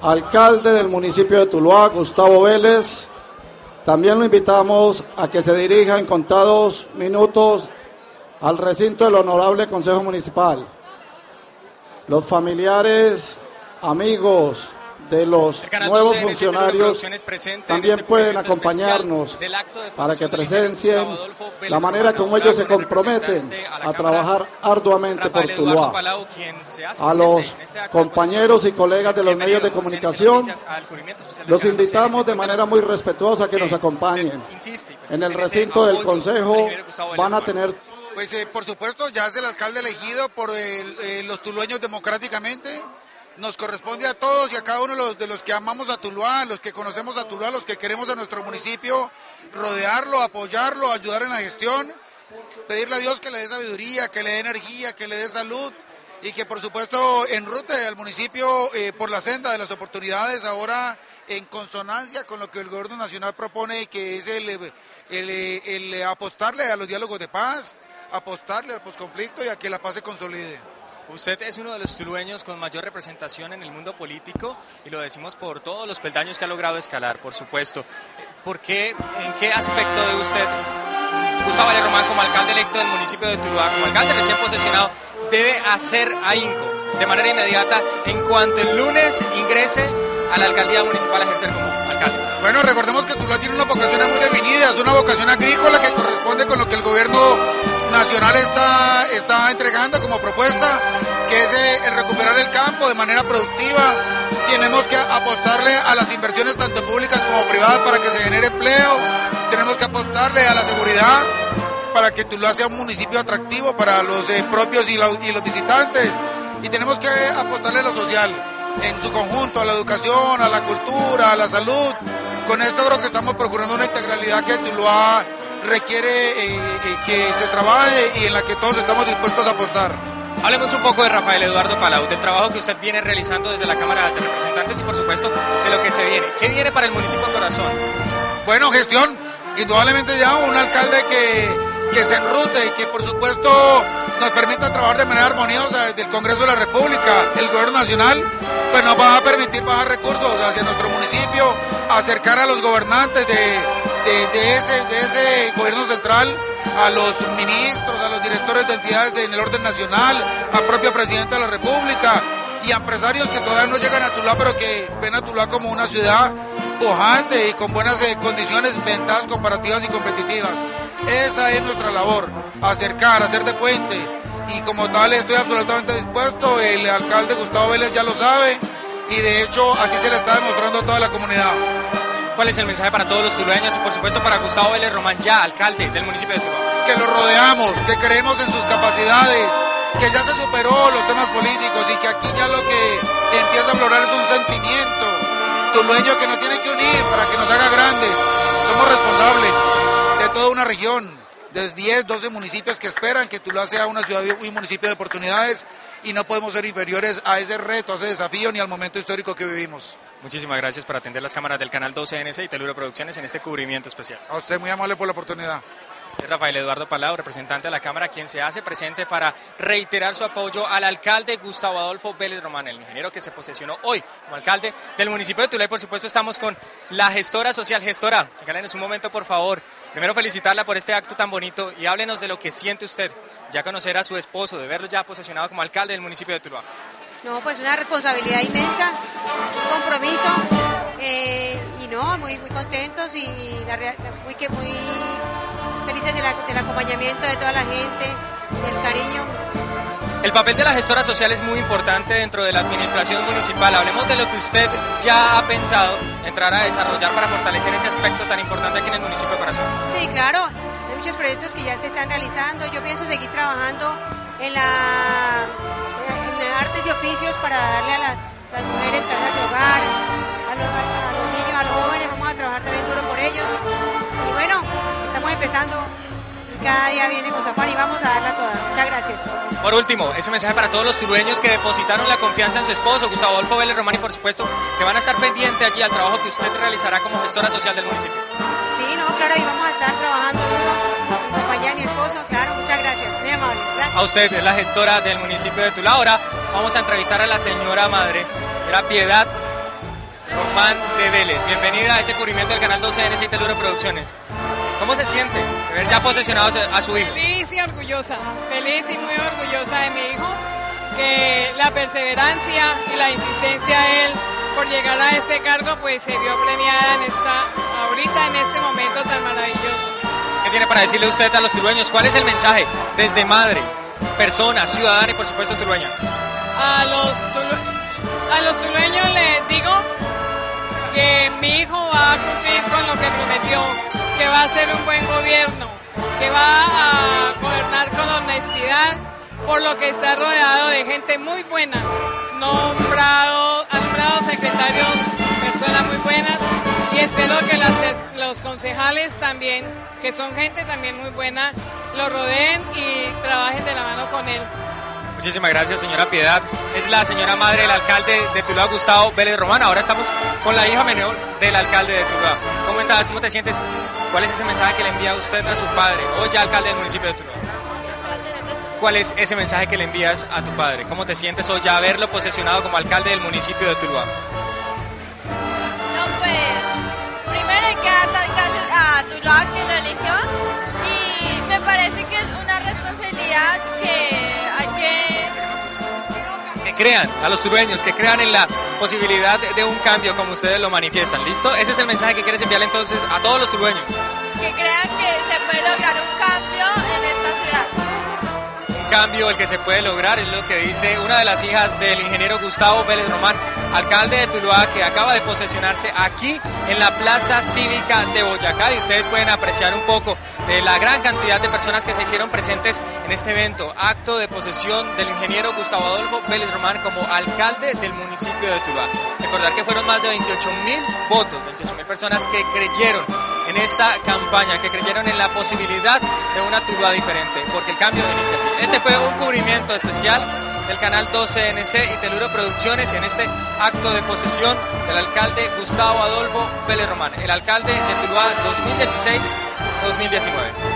alcalde del municipio de Tuluá, Gustavo Vélez. También lo invitamos a que se dirija en contados minutos al recinto del Honorable Consejo Municipal. Los familiares, amigos, de los nuevos funcionarios también este pueden acompañarnos para que presencien la manera como ellos se comprometen a trabajar arduamente por Tuluá. A los compañeros y colegas de los medios de comunicación, los invitamos de manera muy respetuosa a que nos acompañen. En el recinto del Consejo van a tener pues eh, por supuesto, ya es el alcalde elegido por el, eh, los tulueños democráticamente nos corresponde a todos y a cada uno de los, que amamos a Tuluá, los que conocemos a Tuluá, los que queremos a nuestro municipio, rodearlo, apoyarlo, ayudar en la gestión, pedirle a Dios que le dé sabiduría, que le dé energía, que le dé salud y que por supuesto enrute al municipio eh, por la senda de las oportunidades ahora en consonancia con lo que el gobierno nacional propone, que es el apostarle a los diálogos de paz, apostarle al posconflicto y a que la paz se consolide. Usted es uno de los tulueños con mayor representación en el mundo político y lo decimos por todos los peldaños que ha logrado escalar, por supuesto. ¿Por qué, en qué aspecto de usted, Gustavo Valle Román, como alcalde electo del municipio de Tuluá, como alcalde recién posesionado, debe hacer ahínco de manera inmediata en cuanto el lunes ingrese a la alcaldía municipal a ejercer como alcalde? Bueno, recordemos que Tuluá tiene una vocación muy definida, es una vocación agrícola que corresponde con lo que el gobierno nacional está, está entregando como propuesta, que es eh, el recuperar el campo de manera productiva. Tenemos que apostarle a las inversiones tanto públicas como privadas para que se genere empleo. Tenemos que apostarle a la seguridad para que Tuluá sea un municipio atractivo para los eh, propios y, los visitantes. Y tenemos que apostarle a lo social en su conjunto, a la educación, a la cultura, a la salud. Con esto creo que estamos procurando una integralidad que Tuluá requiere eh, eh, que se trabaje y en la que todos estamos dispuestos a apostar. Hablemos un poco de Rafael Eduardo Palau, del trabajo que usted viene realizando desde la Cámara de Representantes y por supuesto de lo que se viene. ¿Qué viene para el municipio de Corazón? Bueno, gestión. Indudablemente ya un alcalde que, que se enrute y que por supuesto nos permita trabajar de manera armoniosa desde el Congreso de la República, el Gobierno Nacional, pues nos va a permitir bajar recursos hacia nuestro municipio, acercar a los gobernantes de, de- ese, de ese gobierno central, a los ministros, a los directores de entidades en el orden nacional, a propia Presidenta de la República y a empresarios que todavía no llegan a Tuluá, pero que ven a Tuluá como una ciudad pujante y con buenas eh, condiciones, ventajas comparativas y competitivas. Esa es nuestra labor, acercar, hacer de puente. Y como tal estoy absolutamente dispuesto, el alcalde Gustavo Vélez ya lo sabe y de hecho así se le está demostrando a toda la comunidad. ¿Cuál es el mensaje para todos los tulueños y por supuesto para Gustavo Vélez Román, ya alcalde del municipio de Tuluá? que lo rodeamos, que creemos en sus capacidades, que ya se superó los temas políticos y que aquí ya lo que empieza a aflorar es un sentimiento tulueño que nos tiene que unir para que nos haga grandes. Somos responsables toda una región, de 10, 12 municipios que esperan que Tuluá sea una ciudad y un municipio de oportunidades y no podemos ser inferiores a ese reto, a ese desafío ni al momento histórico que vivimos. Muchísimas gracias por atender las cámaras del canal 12NC y Teluro Producciones en este cubrimiento especial. A usted muy amable por la oportunidad. Rafael Eduardo Palau, representante de la Cámara, quien se hace presente para reiterar su apoyo al alcalde Gustavo Adolfo Vélez Román, el ingeniero que se posesionó hoy como alcalde del municipio de Tula. Y por supuesto estamos con la gestora social. Gestora, regálenos un momento, por favor. Primero felicitarla por este acto tan bonito y háblenos de lo que siente usted, ya conocer a su esposo, de verlo ya posesionado como alcalde del municipio de Tuluá. No, pues una responsabilidad inmensa, un compromiso eh, y no, muy muy contentos y muy muy felices del acompañamiento de toda la gente, del cariño. El papel de la gestora social es muy importante dentro de la administración municipal. Hablemos de lo que usted ya ha pensado entrar a desarrollar para fortalecer ese aspecto tan importante aquí en el municipio de Corazón. Sí, claro, hay muchos proyectos que ya se están realizando. Yo pienso seguir trabajando en la en artes y oficios para darle a la- las mujeres casas de hogar, a los, niños, a los jóvenes. Vamos a trabajar también duro por ellos. Y bueno, estamos empezando cada día viene con afán y vamos a darla toda. Muchas gracias. Por último, ese mensaje para todos los turueños que depositaron la confianza en su esposo, Gustavo Adolfo Vélez Román, y por supuesto que van a estar pendientes allí al trabajo que usted realizará como gestora social del municipio. Sí, no, claro, y vamos a estar trabajando en compañía de mi esposo. Claro, muchas gracias. Muy amable. Gracias. A usted, es la gestora del municipio de Tula. Ahora vamos a entrevistar a la señora madre, era Piedad Román de Vélez. Bienvenida a ese cubrimiento del canal 12NC y Teluro Producciones. ¿Cómo se siente de ver ya posesionado a su hijo? Feliz y orgullosa, feliz y muy orgullosa de mi hijo, que la perseverancia y la insistencia de él por llegar a este cargo pues se vio premiada en esta, ahorita en este momento tan maravilloso. ¿Qué tiene para decirle usted a los tulueños? ¿Cuál es el mensaje desde madre, persona, ciudadana y por supuesto tulueña? A los, tulu- a los tulueños les digo que mi hijo va a cumplir con lo que prometió, que va a ser un buen gobierno, que va a gobernar con honestidad, por lo que está rodeado de gente muy buena, nombrado, nombrado secretarios, personas muy buenas, y espero que los concejales también, que son gente también muy buena, lo rodeen y trabajen de la mano con él. Muchísimas gracias, señora Piedad. Es la señora madre del alcalde de Tuluá, Gustavo Vélez Román. Ahora estamos con la hija menor del alcalde de Tuluá. ¿Cómo estás? ¿Cómo te sientes? ¿Cuál es ese mensaje que le envía usted a su padre, hoy ya alcalde del municipio de Tuluá? ¿Cuál es ese mensaje que le envías a tu padre? ¿Cómo te sientes hoy ya haberlo posesionado como alcalde del municipio de Tuluá? No, pues, primero hay que dar las gracias a Tuluá que lo eligió y me parece que es una responsabilidad que... Crean a los tulueños, que crean en la posibilidad de- un cambio como ustedes lo manifiestan. ¿Listo? Ese es el mensaje que quieres enviarle entonces a todos los tulueños. que crean que se puede lograr un cambio en esta ciudad. Cambio el que se puede lograr es lo que dice una de las hijas del ingeniero Gustavo Vélez Román, alcalde de Tuluá, que acaba de posesionarse aquí en la Plaza Cívica de Boyacá. Y ustedes pueden apreciar un poco de la gran cantidad de personas que se hicieron presentes en este evento, acto de posesión del ingeniero Gustavo Adolfo Vélez Román como alcalde del municipio de Tuluá. Recordar que fueron más de 28 mil votos, 28 mil personas que creyeron en esta campaña, que creyeron en la posibilidad de una Tuluá diferente, porque el cambio inicia así. Este fue un cubrimiento especial del canal 12NC y Teluro Producciones en este acto de posesión del alcalde Gustavo Adolfo Vélez Román, el alcalde de Tuluá 2016-2019.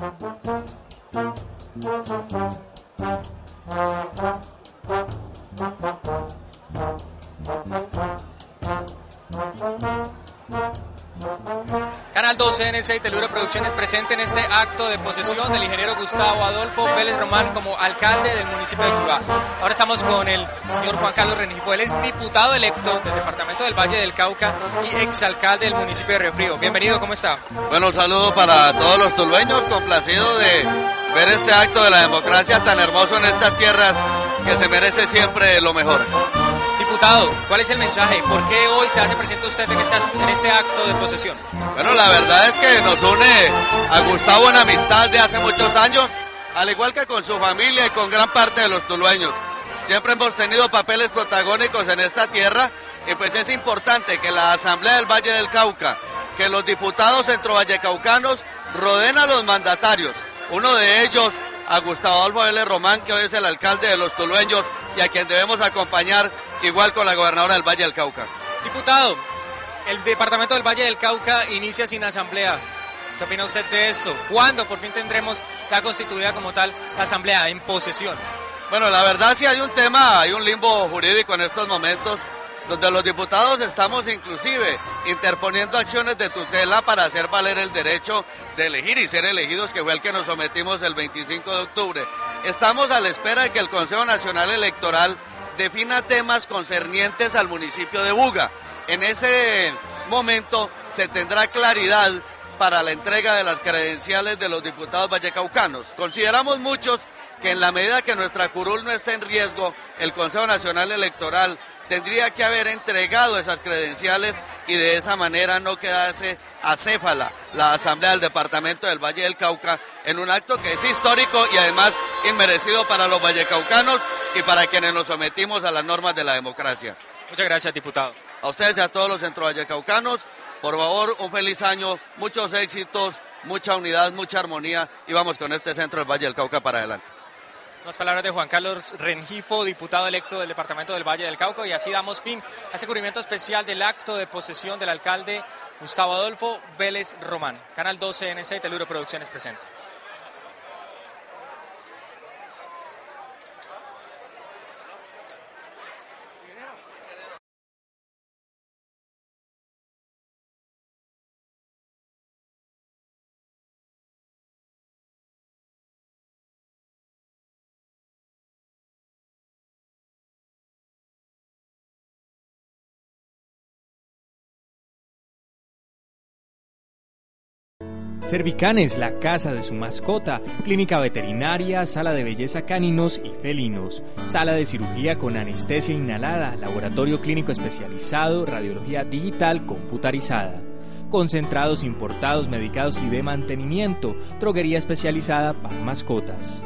Canal 12 NSA y Teluro Producciones presente en este acto de posesión del ingeniero Gustavo Adolfo Vélez Román como alcalde del municipio de Tuluá. Ahora estamos con el señor Juan Carlos Renifo. Él es diputado electo del departamento del Valle del Cauca y exalcalde del municipio de Río Frío. Bienvenido, ¿cómo está? Bueno, un saludo para todos los tulueños, complacido de ver este acto de la democracia tan hermoso en estas tierras que se merece siempre lo mejor. Diputado, ¿cuál es el mensaje? ¿Por qué hoy se hace presente usted en, en este acto de posesión? Bueno, la verdad es que nos une a Gustavo en amistad de hace muchos años, al igual que con su familia y con gran parte de los tulueños. Siempre hemos tenido papeles protagónicos en esta tierra y pues es importante que la Asamblea del Valle del Cauca, que los diputados centrovallecaucanos rodeen a los mandatarios. Uno de ellos, a Gustavo Adolfo Vélez Román, que hoy es el alcalde de los tulueños y a quien debemos acompañar igual con la gobernadora del Valle del Cauca. Diputado, el departamento del Valle del Cauca inicia sin asamblea. ¿Qué opina usted de esto? ¿Cuándo por fin tendremos ya constituida como tal la asamblea en posesión? Bueno, la verdad sí hay un tema, hay un limbo jurídico en estos momentos donde los diputados estamos inclusive interponiendo acciones de tutela para hacer valer el derecho de elegir y ser elegidos, que fue el que nos sometimos el 25 de octubre. Estamos a la espera de que el Consejo Nacional Electoral defina temas concernientes al municipio de Buga. En ese momento se tendrá claridad para la entrega de las credenciales de los diputados vallecaucanos. Consideramos muchos que en la medida que nuestra curul no esté en riesgo, el Consejo Nacional Electoral tendría que haber entregado esas credenciales y de esa manera no quedase acéfala la Asamblea del Departamento del Valle del Cauca en un acto que es histórico y además inmerecido para los vallecaucanos y para quienes nos sometimos a las normas de la democracia. Muchas gracias, diputado. A ustedes y a todos los centrovallecaucanos, por favor, un feliz año, muchos éxitos, mucha unidad, mucha armonía y vamos con este centro del Valle del Cauca para adelante. Las palabras de Juan Carlos Rengifo, diputado electo del departamento del Valle del Cauca, y así damos fin a ese cubrimiento especial del acto de posesión del alcalde Gustavo Adolfo Vélez Román. Canal 12 NC y Teluro Producciones presente. Cervicanes, la casa de su mascota, clínica veterinaria, sala de belleza caninos y felinos, sala de cirugía con anestesia inhalada, laboratorio clínico especializado, radiología digital computarizada, concentrados importados, medicados y de mantenimiento, droguería especializada para mascotas.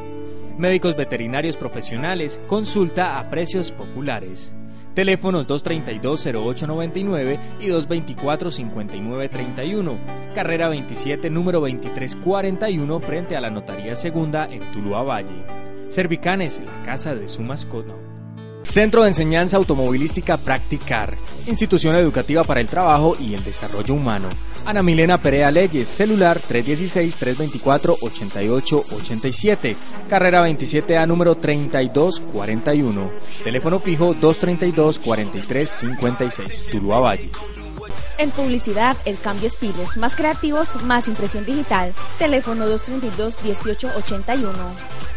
Médicos veterinarios profesionales, consulta a precios populares. Teléfonos 232-0899 y 224-5931. Carrera 27, número 2341, frente a la Notaría Segunda en Tuluá Valle. Cervicanes, la casa de su mascota. Centro de Enseñanza Automovilística Practicar, institución educativa para el trabajo y el desarrollo humano. Ana Milena Perea Leyes, celular 316-324-8887, carrera 27A número 3241, teléfono fijo 232-4356, Tuluá Valle. En publicidad, el cambio es. Más creativos, más impresión digital. Teléfono 232-1881.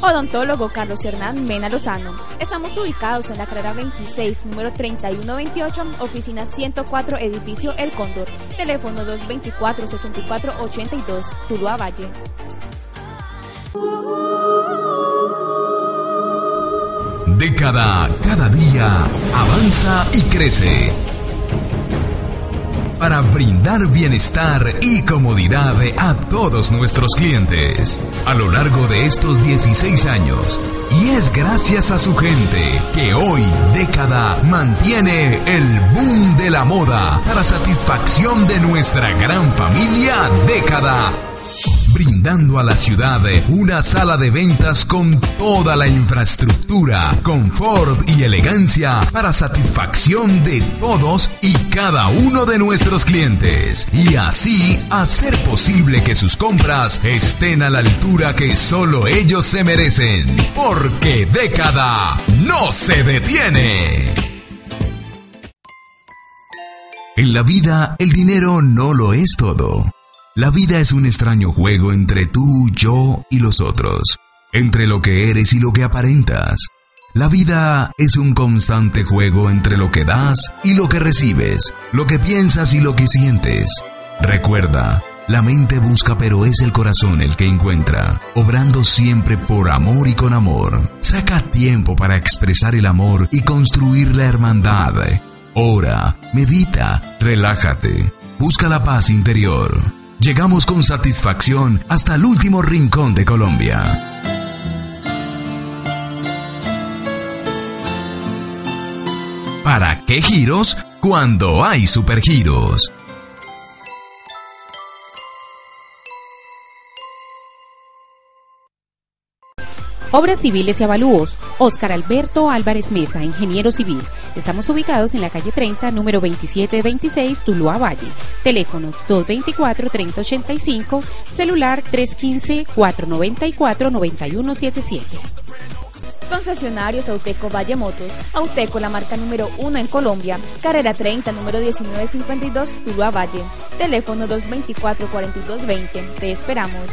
Odontólogo Carlos Hernán Mena Lozano. Estamos ubicados en la carrera 26, número 3128, oficina 104, edificio El Cóndor. Teléfono 224-6482, Tuluá Valle. Década cada día avanza y crece. Para brindar bienestar y comodidad a todos nuestros clientes a lo largo de estos 16 años. Y es gracias a su gente que hoy Década mantiene el boom de la moda para satisfacción de nuestra gran familia Década brindando a la ciudad una sala de ventas con toda la infraestructura, confort y elegancia para satisfacción de todos y cada uno de nuestros clientes. Y así hacer posible que sus compras estén a la altura que solo ellos se merecen. Porque década no se detiene. En la vida, el dinero no lo es todo. La vida es un extraño juego entre tú, yo y los otros, entre lo que eres y lo que aparentas. La vida es un constante juego entre lo que das y lo que recibes, lo que piensas y lo que sientes. Recuerda, la mente busca pero es el corazón el que encuentra, obrando siempre por amor y con amor. Saca tiempo para expresar el amor y construir la hermandad. Ora, medita, relájate, busca la paz interior. Llegamos con satisfacción hasta el último rincón de Colombia. ¿Para qué giros? Cuando hay supergiros. Obras civiles y avalúos. Oscar Alberto Álvarez Mesa, ingeniero civil. Estamos ubicados en la calle 30, número 2726, Tuluá Valle. Teléfono 224-3085, celular 315-494-9177. Concesionarios Auteco Valle Motos. Auteco, la marca número uno en Colombia. Carrera 30, número 1952, Tuluá Valle. Teléfono 224-4220. Te esperamos.